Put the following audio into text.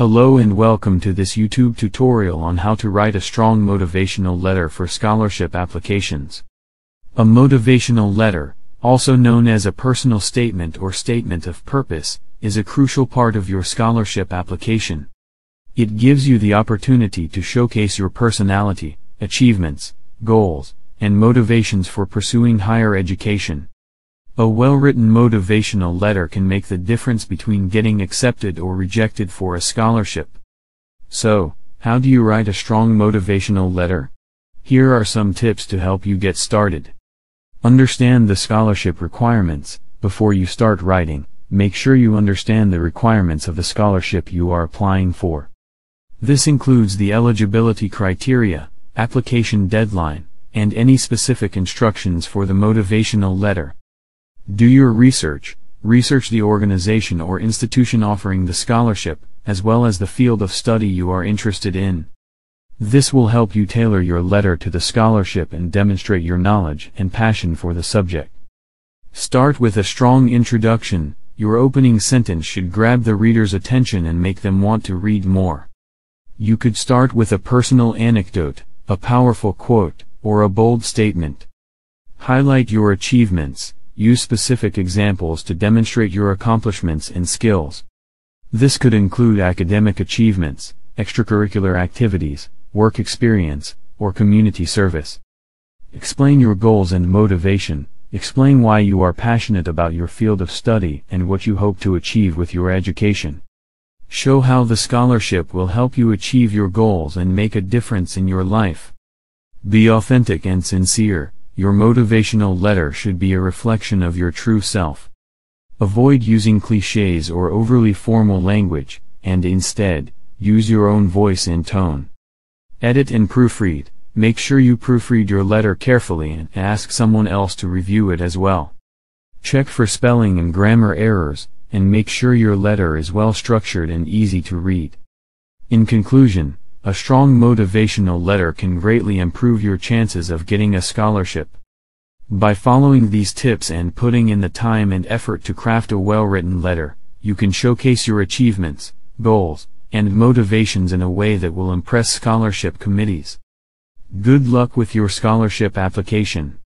Hello and welcome to this YouTube tutorial on how to write a strong motivational letter for scholarship applications. A motivational letter, also known as a personal statement or statement of purpose, is a crucial part of your scholarship application. It gives you the opportunity to showcase your personality, achievements, goals, and motivations for pursuing higher education. A well-written motivational letter can make the difference between getting accepted or rejected for a scholarship. So, how do you write a strong motivational letter? Here are some tips to help you get started. Understand the scholarship requirements. Before you start writing, make sure you understand the requirements of the scholarship you are applying for. This includes the eligibility criteria, application deadline, and any specific instructions for the motivational letter. Do your research, research the organization or institution offering the scholarship, as well as the field of study you are interested in. This will help you tailor your letter to the scholarship and demonstrate your knowledge and passion for the subject. Start with a strong introduction, your opening sentence should grab the reader's attention and make them want to read more. You could start with a personal anecdote, a powerful quote, or a bold statement. Highlight your achievements, use specific examples to demonstrate your accomplishments and skills. This could include academic achievements, extracurricular activities, work experience, or community service. Explain your goals and motivation, explain why you are passionate about your field of study and what you hope to achieve with your education. Show how the scholarship will help you achieve your goals and make a difference in your life. Be authentic and sincere, your motivational letter should be a reflection of your true self. Avoid using cliches or overly formal language, and instead, use your own voice and tone. Edit and proofread. Make sure you proofread your letter carefully and ask someone else to review it as well. Check for spelling and grammar errors, and make sure your letter is well structured and easy to read. In conclusion, a strong motivational letter can greatly improve your chances of getting a scholarship. By following these tips and putting in the time and effort to craft a well-written letter, you can showcase your achievements, goals, and motivations in a way that will impress scholarship committees. Good luck with your scholarship application.